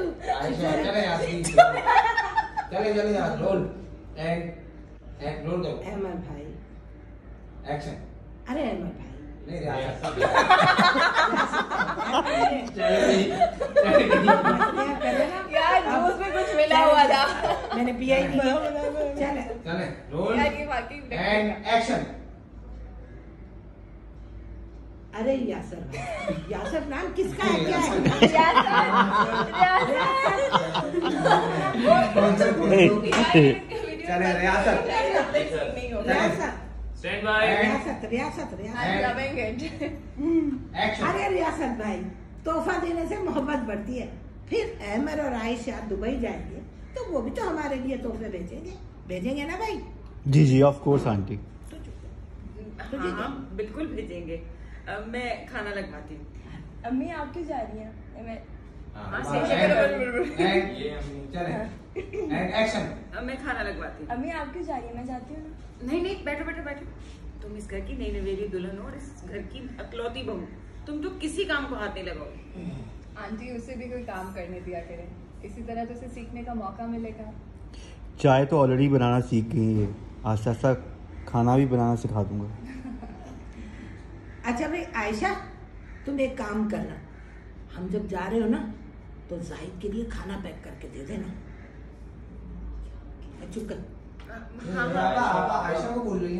तू। चले। यार चले। चले यार रोल। एंड एंड रोल दो। अहमद भाई। एक्शन अरे अहमद भाई। नहीं रियासत क्या करे ना यार जूस में कुछ मिला हुआ था। मैंने पिया ही नहीं। चल। चले रोल। एंड एक्शन अरे यासर यासर नाम किसका है? क्या है? रियासत रियासत रियासत। रियासत रियासत एक्शन अरे रियासत भाई तोहफा देने से मोहब्बत बढ़ती है। फिर अहमद और आयशा दुबई जाएँगे तो वो भी तो हमारे लिए तोहफे भेजेंगे। भेजेंगे ना भाई? जी जी ऑफ़ कोर्स आंटी। हाँ हाँ बिल्कुल भेजेंगे। अब मैं खाना लगवाती हूँ। अम्मी आप क्यों जा रही हैं? मैं हाँ, बोलो, बोलो, बोलो। एंड चले। एंड एक्शन अब मैं खाना लगवाती अम्मी आप क्यों जा रही हैं? मैं जाती हूँ नहीं नहीं बैठो बैठो बैठो। तुम इस घर की नई नवेली दुल्हन हो और इस घर की अकलौती बहू। तुम तो किसी काम को हाथ नहीं लगाओगे। आंटी उसे भी कोई काम करने दिया करें। इसी तरह तो उसे सीखने का मौका मिलेगा। चाय तो ऑलरेडी बनाना सीख गई है। आस्ता आस्ता खाना भी बनाना सिखा दूँगा। अच्छा भाई, आयशा, तुम एक काम करना। हम जब जा रहे हो ना तो जाहिद के लिए खाना पैक करके दे देना। चुप कर। हाँ हाँ आयशा को बोल रही है।